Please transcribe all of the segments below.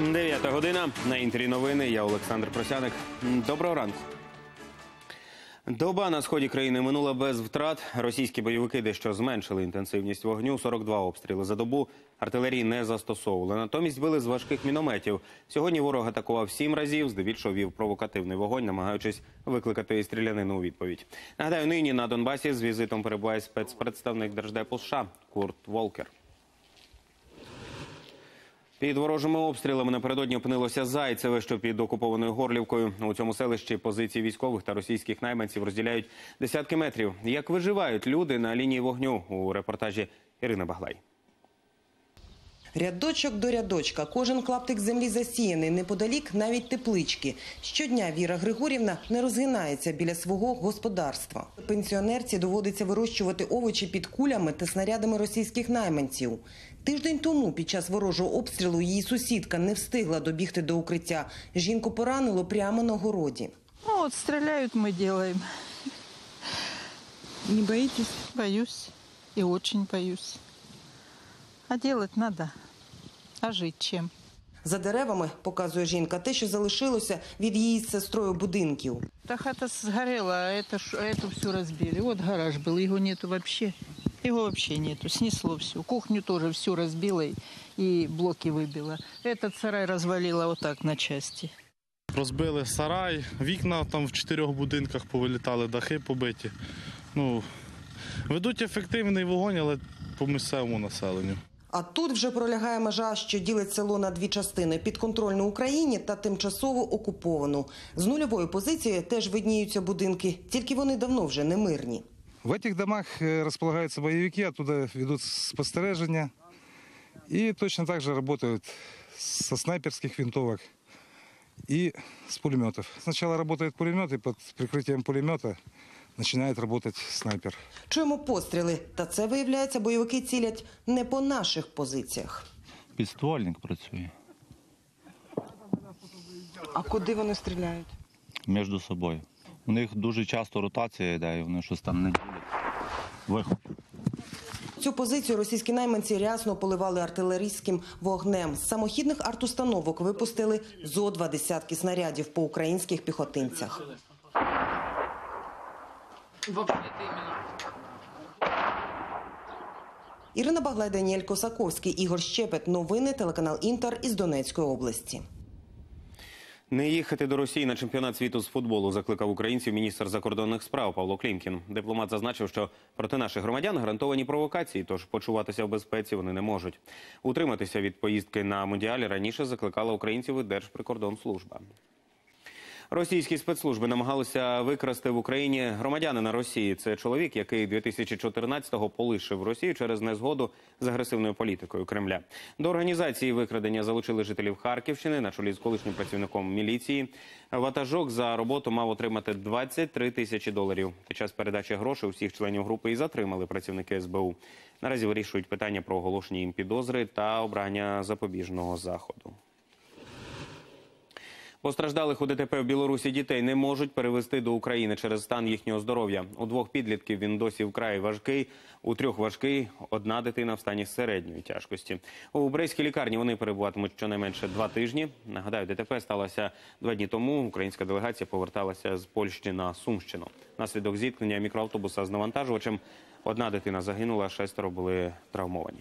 Дев'ята година на інтері новини. Я Олександр Просяник. Доброго ранку. Доба на сході країни минула без втрат. Російські бойовики дещо зменшили інтенсивність вогню. 42 обстріли за добу. Артилерії не застосовували. Натомість били з важких мінометів. Сьогодні ворог атакував сім разів. Здебільшого вів провокативний вогонь, намагаючись викликати стрілянину у відповідь. Нагадаю, нині на Донбасі з візитом перебуває спецпредставник Держдепу США Курт Волкер. Під ворожими обстрілами напередодні опинилося Зайцеве, що під окупованою Горлівкою. У цьому селищі позиції військових та російських найманців розділяють десятки метрів. Як виживають люди на лінії вогню у репортажі Ірини Баглай. Рядочок до рядочка, кожен клаптик землі засіяний, неподалік навіть теплички. Щодня Віра Григорівна не розгинається біля свого господарства. Пенсіонерці доводиться вирощувати овочі під кулями та снарядами російських найманців. Тиждень тому під час ворожого обстрілу її сусідка не встигла добігти до укриття. Жінку поранило прямо на городі. Ну вот стреляют мы делаем. Не боїтесь? Боюсь. И очень боюсь. А делать надо. А жить чем? За деревами, показує жінка, те, що залишилося від її з сестрою будинків. Та хата сгорела, а это, ш- а эту все разбили. Вот гараж был, его нету вообще. Его вообще нету, снесло все. Кухню тоже всю разбило и- и блоки выбило. Этот сарай развалило вот так на части. Розбили сарай, вікна там в чотирьох будинках повилітали, дахи побиті. Ну, ведуть ефективний вогонь, але по місцевому населенню. А тут вже пролягає межа, що ділить село на дві частини: підконтрольну Україні та тимчасово окуповану. З нульової позиції теж видніються будинки, тільки вони давно вже не мирні. В этих домах э, располагаются боевики, оттуда ведут спостережения. И точно так же работают со снайперских винтовок и с пулеметов. Сначала работает пулемет, и под прикрытием пулемета начинает работать снайпер. Чуємо постріли, та це виявляється, бойовики цілять не по наших позиціях. Підствольник працює А куди вони стріляють? між собою. У них дуже часто ротація йде, і вони щось там не ділять. Виход. Цю позицію російські найманці рясно поливали артилерійським вогнем. З самохідних артустановок випустили зо два десятки снарядів по українських піхотинцях. Ірина Баглай, Даніель Косаковський, Ігор Щепет. Новини телеканал Інтер із Донецької області. Не їхати до Росії на чемпіонат світу з футболу закликав українців міністр закордонних справ Павло Клімкін. Дипломат зазначив, що проти наших громадян гарантовані провокації, тож почуватися в безпеці вони не можуть. Утриматися від поїздки на мундіалі раніше закликала українців і Держприкордонслужба. Російські спецслужби намагалися викрасти в Україні громадянина Росії. Це чоловік, який 2014-го полишив Росію через незгоду з агресивною політикою Кремля. До організації викрадення залучили жителів Харківщини на чолі з колишнім працівником міліції. Ватажок за роботу мав отримати 23 тисячі доларів. Під час передачі грошей усіх членів групи і затримали працівники СБУ. Наразі вирішують питання про оголошення їм підозри та обрання запобіжного заходу. Постраждалих у ДТП в Білорусі дітей не можуть перевезти до України через стан їхнього здоров'я. У двох підлітків він досі вкрай важкий, у трьох важкий, одна дитина в стані середньої тяжкості. У Брейській лікарні вони перебуватимуть щонайменше два тижні. Нагадаю, ДТП сталося два дні тому. Українська делегація поверталася з Польщі на Сумщину. Наслідок зіткнення мікроавтобуса з навантажувачем одна дитина загинула, шестеро були травмовані.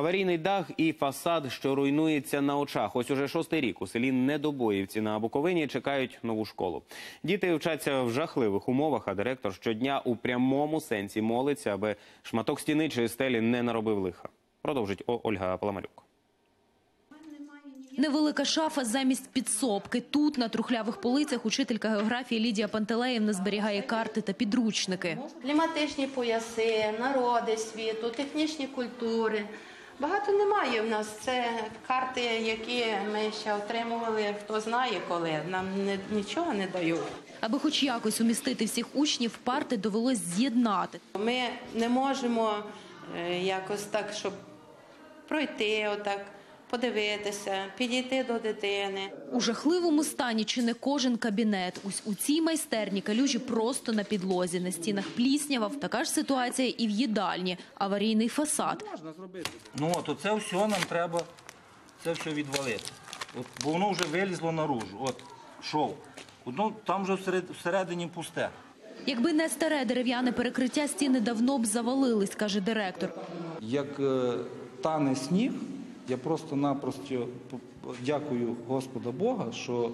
Аварійний дах і фасад, що руйнується на очах. Ось уже шостий рік у селі Недобоївці на Буковині чекають нову школу. Діти вчаться в жахливих умовах, а директор щодня у прямому сенсі молиться, аби шматок стіни чи стелі не наробив лиха. Продовжить О- Ольга Паламарюк. Невелика шафа замість підсобки. Тут на трухлявих полицях учителька географії Лідія Пантелеївна зберігає карти та підручники. Кліматичні пояси, народи світу, технічні культури. Багато немає в нас. Це карти, які ми ще отримували, хто знає коли. Нам не, нічого не дають. Аби хоч якось умістити всіх учнів, парти довелось з'єднати. Ми не можемо е, якось так, щоб пройти отак подивитися, підійти до дитини. У жахливому стані чи не кожен кабінет. Ось у цій майстерні калюжі просто на підлозі. На стінах пліснява. Така ж ситуація і в їдальні. Аварійний фасад. Ну от оце все нам треба це все відвалити. От, бо воно вже вилізло наружу. От шов. Одно там вже всередині пусте. Якби не старе дерев'яне перекриття, стіни давно б завалились, каже директор. Як е, тане сніг, я просто-напросто дякую Господа Бога, що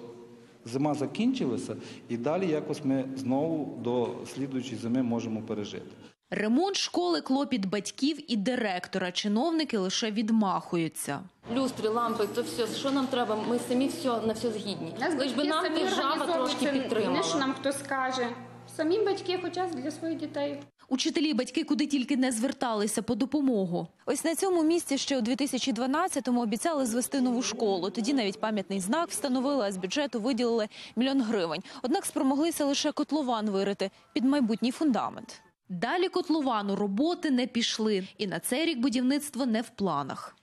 зима закінчилася, і далі якось ми знову до слідуючої зими можемо пережити. Ремонт школи клопіт батьків і директора. Чиновники лише відмахуються. Люстри, лампи, це все. Що нам треба? Ми самі все на все згідні. Лиш би нам держава трошки Не що нам хто скаже. Самі батьки хочуть для своїх дітей. Учителі, батьки куди тільки не зверталися по допомогу. Ось на цьому місці ще у 2012-му обіцяли звести нову школу. Тоді навіть пам'ятний знак встановили, а з бюджету виділили мільйон гривень. Однак спромоглися лише котлован вирити під майбутній фундамент. Далі котловану роботи не пішли, і на цей рік будівництво не в планах.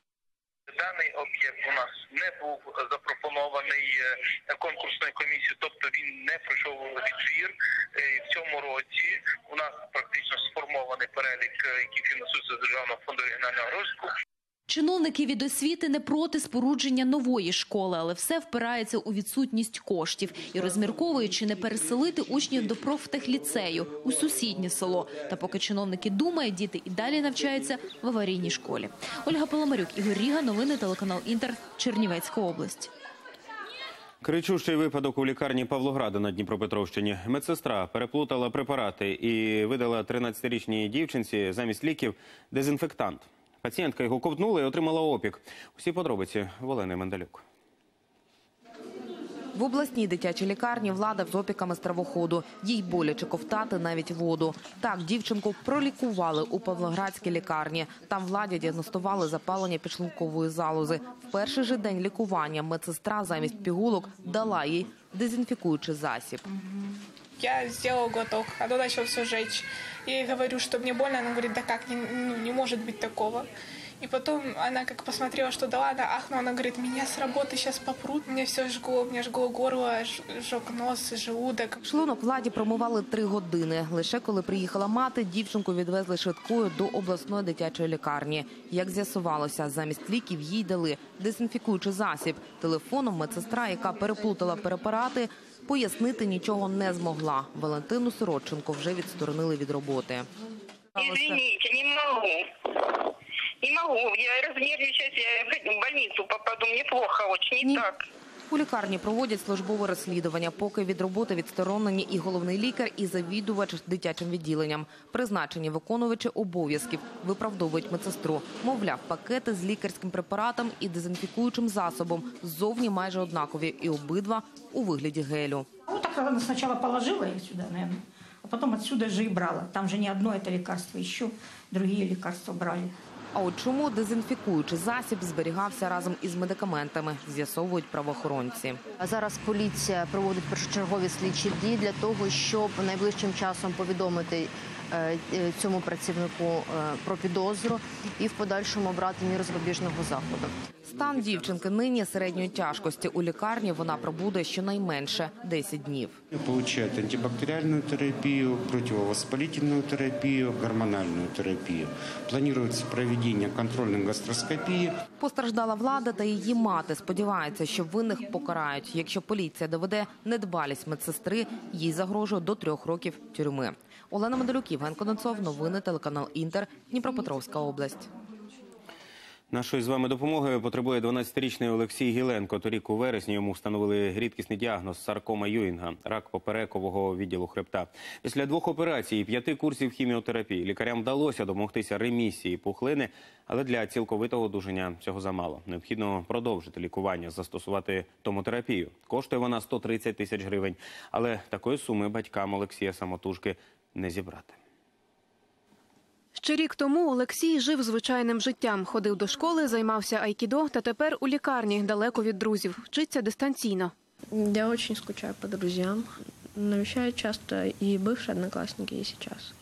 Даний об'єкт у нас не був запропонований е, конкурсною комісією, тобто він не пройшов відбір. Е, В цьому році у нас практично сформований перелік, е, який фінансується з Державного фонду регіонального розвитку. Чиновники від освіти не проти спорудження нової школи, але все впирається у відсутність коштів і розмірковують, чи не переселити учнів до профтехліцею у сусіднє село. Та поки чиновники думають, діти і далі навчаються в аварійній школі. Ольга Паламарюк, Ігор Ріга, новини телеканал Інтер, Чернівецька область. Кричущий випадок у лікарні Павлограда на Дніпропетровщині. Медсестра переплутала препарати і видала 13-річній дівчинці замість ліків дезінфектант. Пацієнтка його ковтнула і отримала опік. Усі подробиці Олени Мендалюк. В обласній дитячій лікарні влада з опіками стравоходу. Їй боляче ковтати навіть воду. Так, дівчинку пролікували у Павлоградській лікарні. Там владі діагностували запалення підшлункової залози. В перший же день лікування медсестра замість пігулок дала їй дезінфікуючий засіб. Я сделала глоток, а то начал все жечь. Я ей говорю, что мне больно, она говорит, да как, не, ну, не может быть такого. И потом она как посмотрела, что да ладно, ахнула, она говорит, меня с работы сейчас попрут, мне все жгло, мне жгло горло, ж- жег нос, желудок. Шлунок владі промивали три години. Лише коли приїхала мати, дівчинку відвезли швидкою до обласної дитячої лікарні. Як з'ясувалося, замість ліків їй дали дезінфікуючий засіб. Телефоном медсестра, яка переплутала препарати, пояснити нічого не змогла. Валентину Сороченко вже відсторонили від роботи. Извините, не могу. Не могу. Я разнервничаюсь, я в больницу попаду. Мне плохо очень, не так. У лікарні проводять службове розслідування, поки від роботи відсторонені і головний лікар, і завідувач дитячим відділенням. Призначені виконувачі обов'язків виправдовують медсестру. Мовляв, пакети з лікарським препаратом і дезінфікуючим засобом ззовні майже однакові, і обидва у вигляді гелю. Ну, так она сначала положила их сюда, наверное, а потом отсюда же и брала. Там же не одно это лекарство, еще другие лекарства брали. А от чому дезінфікуючий засіб зберігався разом із медикаментами, з'ясовують правоохоронці. Зараз поліція проводить першочергові слідчі дії для того, щоб найближчим часом повідомити цьому працівнику е, про підозру і в подальшому брати міру запобіжного заходу. Стан дівчинки нині середньої тяжкості. У лікарні вона пробуде щонайменше 10 днів. Получают антибактериальную терапию, противовоспалительную терапию, гормональную терапию. Планируется проведение контрольной гастроскопии. Постраждала влада та її мати. Сподіваються, що винних покарають. Якщо поліція доведе недбалість медсестри, їй загрожує до трьох років тюрми. Олена Медалюк, Євген Кононцов, новини телеканал Інтер, Дніпропетровська область. Нашої з вами допомоги потребує 12-річний Олексій Гіленко. Торік у вересні йому встановили рідкісний діагноз саркома Юінга, рак поперекового відділу хребта. Після двох операцій і п'яти курсів хіміотерапії лікарям вдалося домогтися ремісії пухлини, але для цілковитого одужання цього замало. Необхідно продовжити лікування, застосувати томотерапію. Коштує вона 130 тисяч гривень, але такої суми батькам Олексія самотужки не зібрати. Ще рік тому Олексій жив звичайним життям, ходив до школи, займався айкідо та тепер у лікарні далеко від друзів. Вчиться дистанційно. Я очень скучаю по друзьям. Навещаю часто и бывшие одноклассники, и сейчас,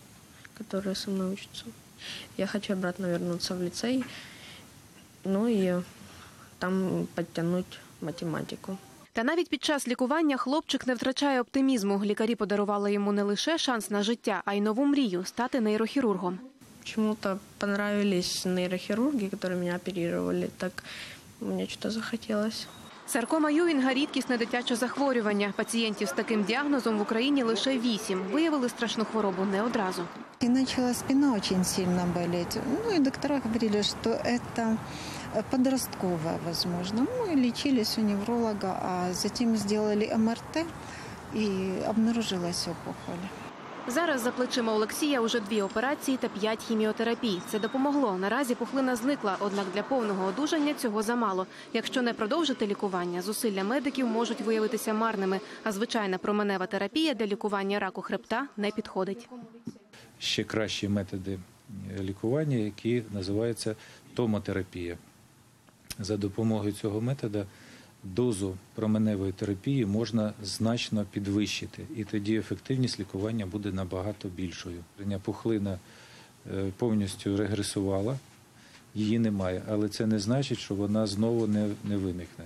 которые со мной учатся. Я хочу обратно вернуться в лицей, ну и там подтянуть математику. Та навіть під час лікування хлопчик не втрачає оптимізму. Лікарі подарували йому не лише шанс на життя, а й нову мрію стати нейрохірургом. Почему-то понравились нейрохирурги, которые меня оперировали, так мне что-то захотелось. Саркома Ювінга – рідкісне дитяче захворювання. Пацієнтів з таким діагнозом в Україні лише вісім. Виявили страшну хворобу не одразу. И начала спина очень сильно болеть. Ну и доктора говорили, что это подростковая, возможно. Ну и лечились у невролога, а затем сделали МРТ и обнаружилась опухоль. Зараз за плечима Олексія уже дві операції та п'ять хіміотерапій. Це допомогло. Наразі пухлина зникла, однак для повного одужання цього замало. Якщо не продовжити лікування, зусилля медиків можуть виявитися марними, а звичайна променева терапія для лікування раку хребта не підходить. ще кращі методи лікування, які називаються томотерапія. За допомогою цього методу дозу променевої терапії можна значно підвищити, і тоді ефективність лікування буде набагато більшою. Пухлина е, повністю регресувала, її немає, але це не значить, що вона знову не, не виникне.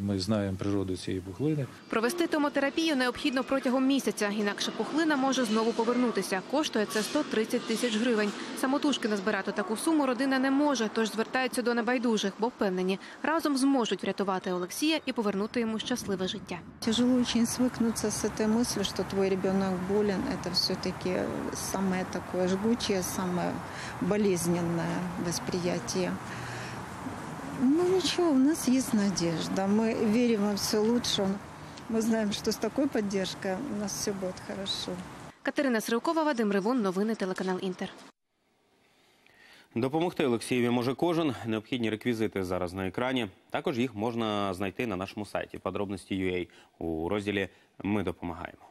Ми знаємо природу цієї пухлини. Провести томотерапію необхідно протягом місяця, інакше пухлина може знову повернутися. Коштує це 130 тисяч гривень. Самотужки назбирати таку суму родина не може, тож звертаються до небайдужих, бо впевнені, разом зможуть врятувати Олексія і повернути йому щасливе життя. Тяжело очень свыкнуться с этой мыслью, что твой ребенок болен. Это все-таки самое такое жгучее, самое болезненное восприятие. Ну ничего, у нас есть надежда. Мы верим во все лучше. Мы знаем, что с такой поддержкой у нас все будет хорошо. Катерина Сривкова, Вадим Ривун, новини телеканал Інтер. Допомогти Олексієві може кожен. Необхідні реквізити зараз на екрані. Також їх можна знайти на нашому сайті подробності.ua у розділі Ми допомагаємо.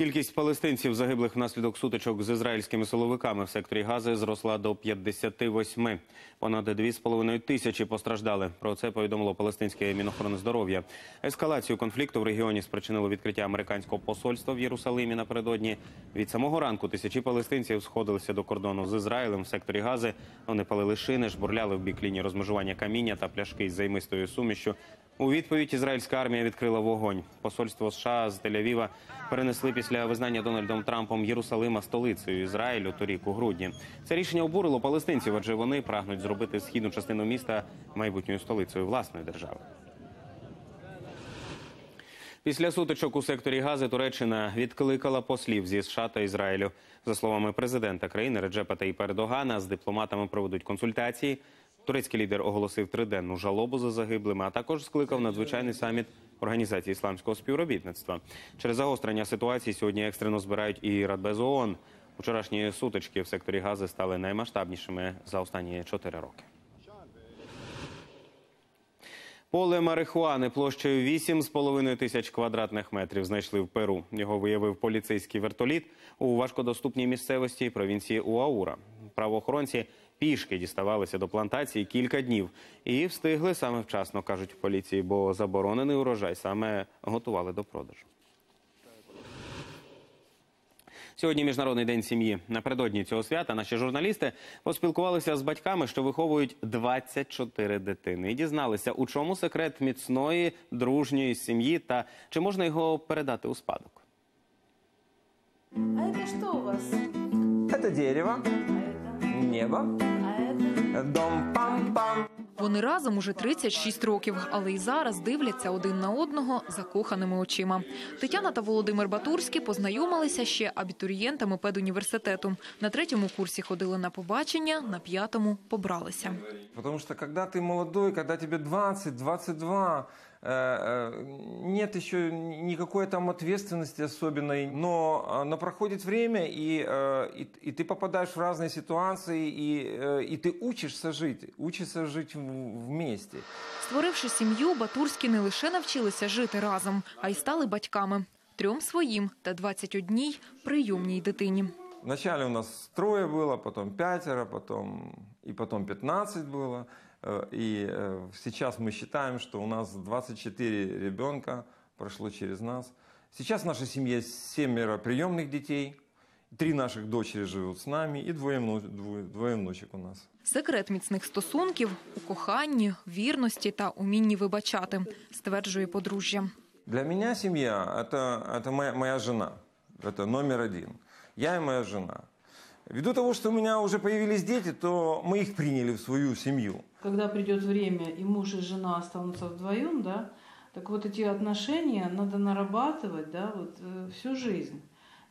Кількість палестинців, загиблих внаслідок сутичок з ізраїльськими силовиками в секторі Гази, зросла до 58. Понад 2,5 тисячі постраждали. Про це повідомило палестинське мінохорони здоров'я. Ескалацію конфлікту в регіоні спричинило відкриття американського посольства в Єрусалимі напередодні. Від самого ранку тисячі палестинців сходилися до кордону з Ізраїлем в секторі Гази. Вони палили шини, жбурляли в бік лінії розмежування каміння та пляшки із займистою сумішю. У відповідь ізраїльська армія відкрила вогонь. Посольство США з Тель-Авіва перенесли після визнання Дональдом Трампом Єрусалима столицею Ізраїлю торік у грудні. Це рішення обурило палестинців, адже вони прагнуть зробити східну частину міста майбутньою столицею власної держави. Після сутичок у секторі Гази Туреччина відкликала послів зі США та Ізраїлю. За словами президента країни Реджепа Таїпа Ердогана, з дипломатами проведуть консультації. Турецький лідер оголосив триденну жалобу за загиблими, а також скликав надзвичайний саміт Організації ісламського співробітництва. Через загострення ситуації сьогодні екстрено збирають і Радбез ООН. Вчорашні сутички в секторі Гази стали наймасштабнішими за останні чотири роки. Поле марихуани площею 8,5 тисяч квадратних метрів знайшли в Перу. Його виявив поліцейський вертоліт у важкодоступній місцевості провінції Уаура. Правоохоронці пішки діставалися до плантації кілька днів і встигли саме вчасно, кажуть в поліції, бо заборонений урожай саме готували до продажу. Сьогодні міжнародний день сім'ї. Напередодні цього свята наші журналісти поспілкувалися з батьками, що виховують 24 дитини, і дізналися, у чому секрет міцної дружньої сім'ї та чи можна його передати у спадок. А это что у вас? Это дерево, небо, дом пам-пам. Вони разом уже 36 років, але й зараз дивляться один на одного закоханими очима. Тетяна та Володимир Батурські познайомилися ще абітурієнтами педуніверситету. На третьому курсі ходили на побачення, на п'ятому побралися. Потому что когда ты молодой, когда тебе 20, 22, э, э, нет еще никакой там ответственности особенной, но, э, но проходит время, и, э, и, и ты попадаешь в разные ситуации, и, э, и ты учишься жить, учишься жить в- вместе. Створивши сім'ю, Батурські не лише навчилися жити разом, а й стали батьками трьом своїм та 21 прийомній дитині. Вначале у нас трое было, потом пятеро, потом и потом 15 было. Э, И э, сейчас мы считаем, что у нас 24 ребенка прошло через нас. Сейчас в нашей семье семеро приемных детей Три наших дочери живут с нами и двое, вну- двое, двое внучек у нас. Секрет міцних стосунків у коханні, вірності та умінні вибачати, стверджує подружжя. Для меня семья это, это моя, моя жена. Это номер один. Я и моя жена. Ввиду того, что у меня уже появились дети, то мы их приняли в свою семью. Когда придет время, и муж и жена останутся вдвоем, да, так вот эти отношения надо нарабатывать, да, вот э, всю жизнь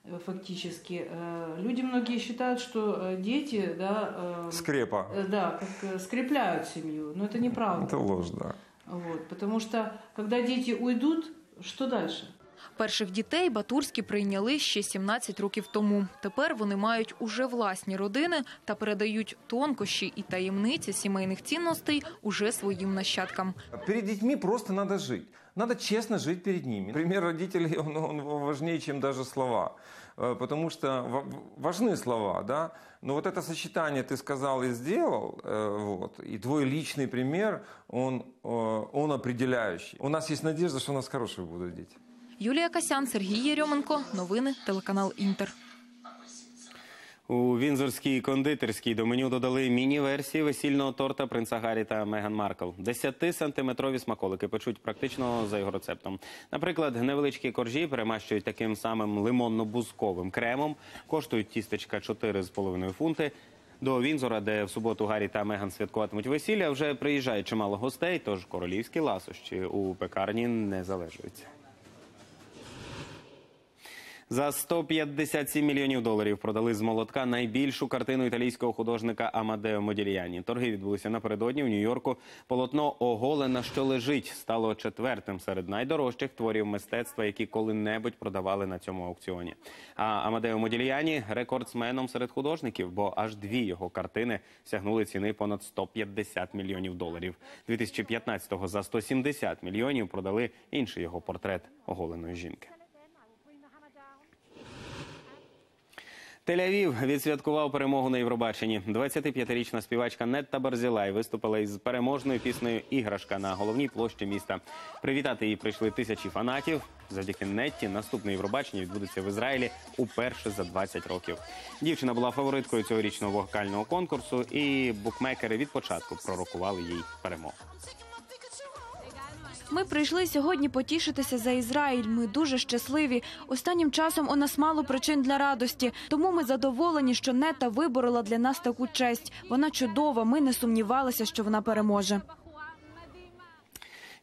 э, фактически. Э, Люди многие считают, что дети, да, Скрепа. да, как скрепляют семью, но это неправда. Это ложь, да. Вот, потому что когда дети уйдут, что дальше? Перших дітей Батурські прийняли ще 17 років тому. Тепер вони мають уже власні родини та передають тонкощі і таємниці сімейних цінностей уже своїм нащадкам. Перед детьми просто надо жить. Надо честно жить перед ними. Пример родителей, он, он важнее, чем даже слова. Э, Потому что ва- важны слова, да. Но вот это сочетание ты сказал и сделал, э, вот, и твой личный пример, он, э, он определяющий. У нас есть надежда, что у нас хорошие будут дети. Юлія Касян, Сергій Єрьоменко. Новини телеканал Інтер. У Вінзорській кондитерській до меню додали міні-версії весільного торта принца Гаррі та Меган Маркл. 10-сантиметрові смаколики печуть практично за його рецептом. Наприклад, невеличкі коржі перемащують таким самим лимонно-бузковим кремом. Коштують тістечка 4,5 фунти. До Вінзора, де в суботу Гаррі та Меган святкуватимуть весілля, вже приїжджає чимало гостей, тож королівські ласощі у пекарні не залежуються. За 157 мільйонів доларів продали з молотка найбільшу картину італійського художника Амадео Модільяні. Торги відбулися напередодні в Нью-Йорку. Полотно Оголена, що лежить, стало четвертим серед найдорожчих творів мистецтва, які коли-небудь продавали на цьому аукціоні. А Амадео Модільяні рекордсменом серед художників, бо аж дві його картини сягнули ціни понад 150 мільйонів доларів. 2015-го за 170 мільйонів продали інший його портрет оголеної жінки. Тель-Авів відсвяткував перемогу на Євробаченні. 25-річна співачка Нетта Барзілай виступила із переможною піснею Іграшка на головній площі міста. Привітати її прийшли тисячі фанатів. Завдяки Нетті наступне Євробачення відбудеться в Ізраїлі уперше за 20 років. Дівчина була фавориткою цьогорічного вокального конкурсу, і букмекери від початку пророкували їй перемогу. Ми прийшли сьогодні потішитися за Ізраїль. Ми дуже щасливі. Останнім часом у нас мало причин для радості. Тому ми задоволені, що нета виборола для нас таку честь. Вона чудова. Ми не сумнівалися, що вона переможе.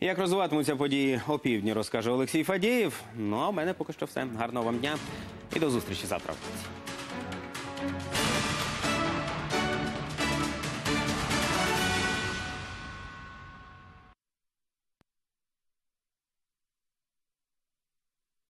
Як розвиватимуться події опівдні, розкаже Олексій Фадєєв. Ну а в мене поки що все. Гарного вам дня і до зустрічі завтра.